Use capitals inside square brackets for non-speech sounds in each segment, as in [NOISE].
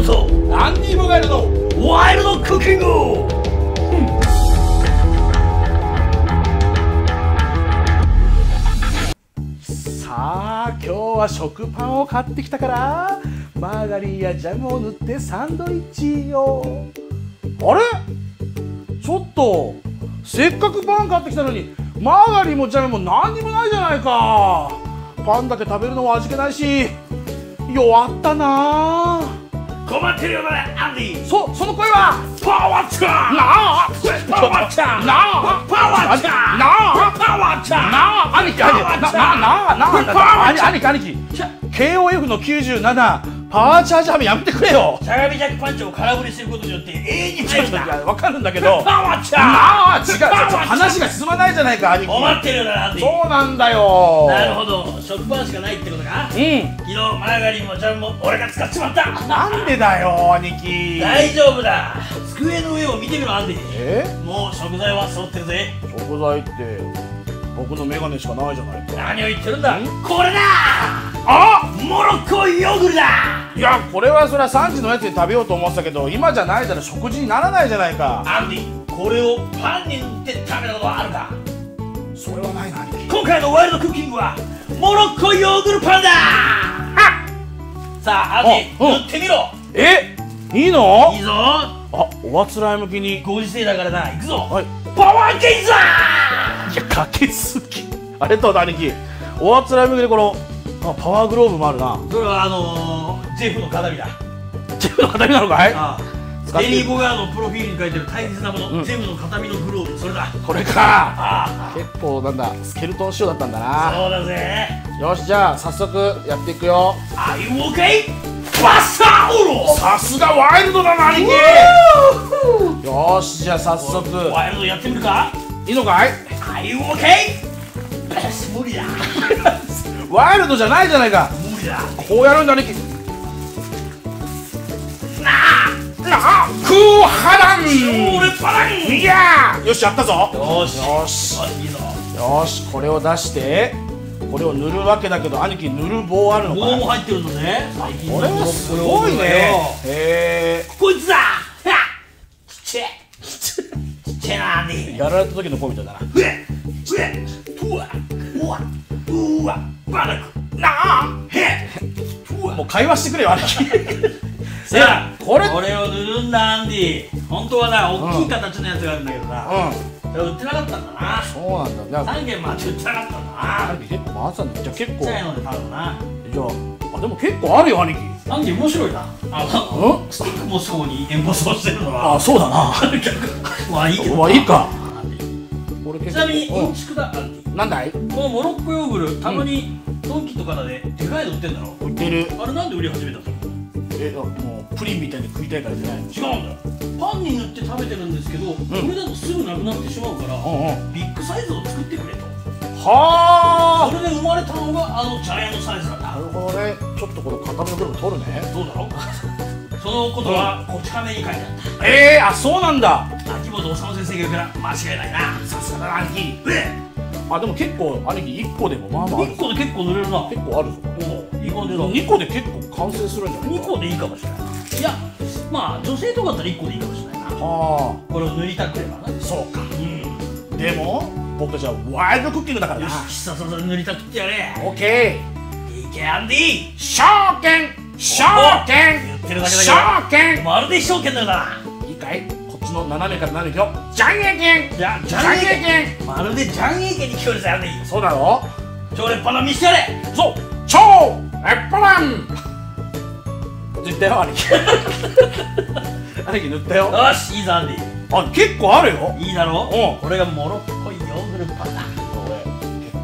ルとアンディ・ボガイルのワイルドクッキング。さあ今日は食パンを買ってきたからマーガリンやジャムを塗ってサンドイッチよあれ？ちょっとせっかくパン買ってきたのにマーガリンもジャムも何にもないじゃないか。パンだけ食べるのも味気ないし弱ったな困ってるようだねアンディ。そその声は。パワーチャーなあ。パワーチャーなあ。パワーチャーなあ。パワーチャーなあ。兄貴兄貴。なななななな兄貴兄貴。KOF の97パワーチャージハムやめてくれよ。相模ジャックパンチを空振りすることによって永遠にちょっとい速くなやわかるんだけど。パワーチャーなあ違う。話が進まないじゃないか兄貴。困ってるよなそうなんだよ。なるほど。食パンしかないってことか。うん。昨日マーガリンもジャムも俺が使っちまった。なんでだよ兄貴。大丈夫だ。机の上を見てみろアンディ。え？もう食材は揃ってるぜ。食材って僕のメガネしかないじゃないか。何を言ってるんだ。ん？これだ。あモロッコヨーグルだいやこれはそれは3時のやつで食べようと思ってたけど今じゃないから食事にならないじゃないか。アンディこれをパンに塗って食べたことはあるか？それはないな。今回のワイルドクッキングはモロッコヨーグルパンだ！さあアンデあうん。ィ塗ってみろ。え？いいの？いいぞ。あおあつらい向きに。ご時世だからな。行くぞ。はい。パワーケイザいやかけすぎ。ありがとう兄貴。おあつらい向きでこのあパワーグローブもあるな。ーそれはあのー、ジェフの形見だ。ジェフの形見なのかい？ああ。デリー・ボガーのプロフィールに書いてる大切なもの、うん。ジェフの形見のグローブそれだ。これか。あ結構なんだスケルトン仕様だったんだな。あそうだぜ。よしじゃあ早速やっていくよ。Are you okay? バッサオロさすがワイルドだな兄貴。よしじゃあ早速。ワイルドやってみるか？いいのかい？Are you okay? 無理だワイルドじゃないじゃないか。こうやるんだ兄貴ななあいや。ーよしやったぞ。よし。よし。よしこれを出してこれを塗るわけだけど兄貴塗る棒あるのかい棒も入ってるんだぜ最近これはすごいね。へこいつだちっちゃい。ちっちゃやられた時の声みたいだな。うえうえうわ。うわ。うわバラクなあへもう会話してくれよ兄貴 [LAUGHS] さあこれ。これを塗るんだアンディ。本当はな大きい形のやつがあるんだけどな、うん。売ってなかったんだな。そうなんだ。じゃあ3軒まで売ってなかったんだな。結構回ってたんだじゃあ結ちっ構ちゃいので多分な。じゃああでも結構あるよ兄貴。アンディ面白いな。あのスティックもそうにエンボスをしてるのは。あそうだな。[LAUGHS] まあいいけどまあいいか。ちなみに構うんちくだアンディうんなんだい？このモロッコヨーグルたまにドンキとかででかいの売ってんだろ？売ってる。あれなんで売り始めたの？えもうプリンみたいに食いたいからじゃないの？違うんだよ。パンに塗って食べてるんですけど、これだとすぐなくなってしまうから、うんうん。ビッグサイズを作ってくれと。はあ。それで生まれたのがあのジャイアントサイズなんだなるほどね。ちょっとこの固めの部分取るね。どうだろう？[LAUGHS] そのことはこち亀に書いてあっええー、あそうなんだ。た秋元治先生が言うから間違いないな。さすがだ兄貴。えあでも結構兄貴1個でもまあまあある。1個で結構塗れるな。結構あるぞ。おういい感じだ。2個で結構完成するんじゃない2個でいいかもしれない。いやまあ女性とかだったら1個でいいかもしれないな。はこれを塗りたくればな。あそうか。うん。でも僕たちはワイルドクッキングだからな。よし必殺塗りたくってやれ。オッケいけアンディー。証券。証言ってるだけだけど証券。まるで証券のようだな。いいかい？ちの斜めから斜め行くよじゃんけんけんじゃじじゃんけんけんまるでジャンエーケに聞こえるぜアンディそうだろ超烈パな見してやれ！そう。超エッパラン塗ったよ兄貴。[LAUGHS] 兄貴塗ったよ。よしいいぞアンディあ結構あるよ。いいだろ？うん。これがモロッコヨーグルパンだ。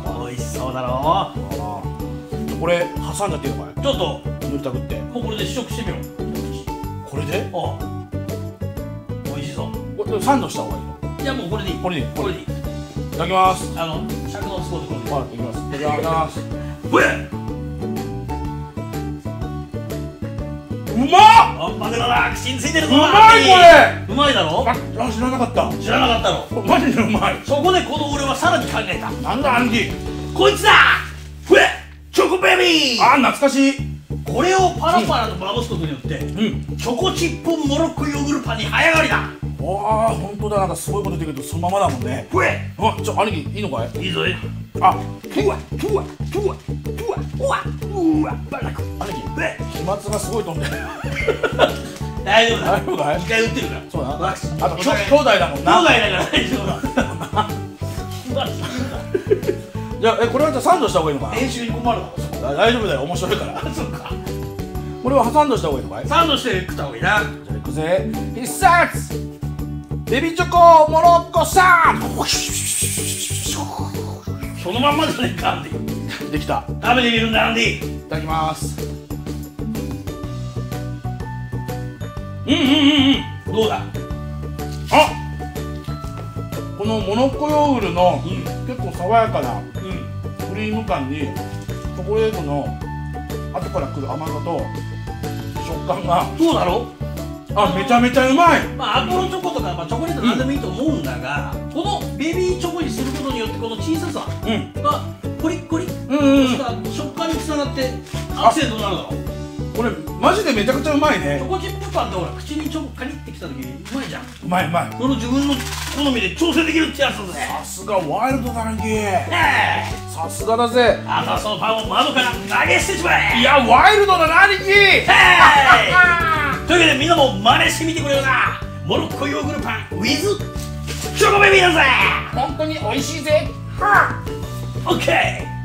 これ美味しそうだろ？あるなこれ挟んじゃっていいのかい？ちょっと。塗りたくって。もうこれで試食してみろこれで？おう美味しそうこれサンドした方がいいの？いやもうこれでいい。これでいい？これでいい。いただきます。あの尺のスポーツこれでいいはいいきます。いただきます。ほえうまっ！あマグロだ口についてるぞうまいこれ！うまいだろ？ああ知らなかった。知らなかったろ？マジでうまい。そこでこの俺はさらに考えた。なんだアンディこいつだ！ふえ！チョコベビー！あ懐かしい。ここれをパラパラとまぶすことによって、うん。チョコチップモロッコヨーグルパンに早変わりだわあ本当だなんかすごいこと出てくるけどそのままだもんね。ほれあちょ兄貴いいのかい？いいぞあうわうわうわうわうわ。うわバラク。兄貴飛沫がすごい飛んでる。[LAUGHS] 大丈夫だ。大丈夫かい？一回打ってるからそうだワクチンあと兄弟。だもん兄弟だなから大丈夫だ。[LAUGHS] じゃあえこれはじゃあサンドした方がいいのかな？練習に困るだ大丈夫だよ。面白いから。あそっか。これはサンドした方がいいのかい？じゃサンドして食った方がいいな。あ行くぜ。必殺ベビーチョコモロッコサンドそのまんまじゃねえかアンディ。できた。食べてみるんだアンディ。いただきます。うんうんうんうん。どうだ？あ！このモノッコヨーグルのうん。結構爽やかなうん。クリーム感にチョコレートの後から来る甘さと食感が。そうだろ？あめちゃめちゃうまい。まあアポロチョコとか、まあ、チョコレートなんでもいいと思うんだが、このベビーチョコにすることによってこの小ささうん。がコリッコリうんうんした食感につながってアクセントになるだろこれマジでめちゃくちゃうまいチねョコチップパンってほら口にチョコカリってきた時にうまいじゃん。うまいうまい。その自分の好みで調整できるってやつだぜ。さすがワイルドだねねえさすがだぜ。あとはそのパンを窓から投げ捨てちまえ。いやワイルドだな兄貴 [LAUGHS] 真似してみてくれよな。モロッコヨーグルパン。with チョコベビーだぜ。本当に美味しいぜ。オッケー